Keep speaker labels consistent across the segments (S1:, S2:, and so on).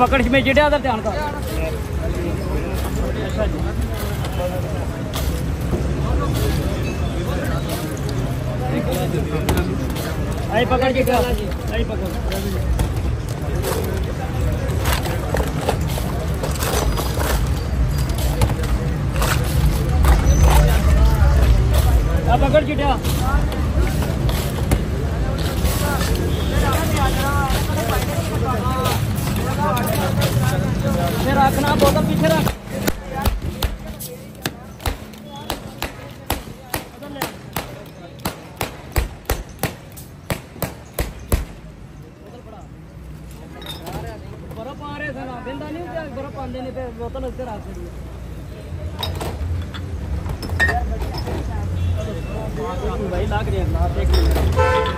S1: पकड़ में जेडे आदर ध्यान का आई पकड़ के आई पकड़। पकड़ चिटिया सामान लेने पे वो तो लगते रात भाई लाख रहे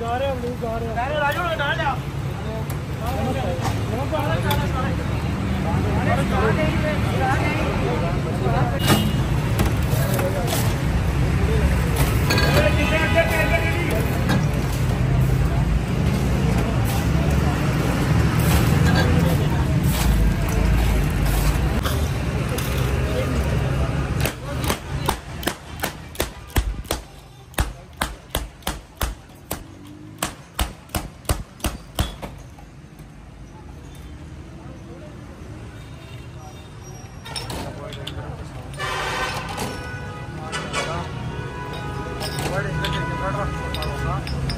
S1: जा राजू डाल जा Продолжение следует...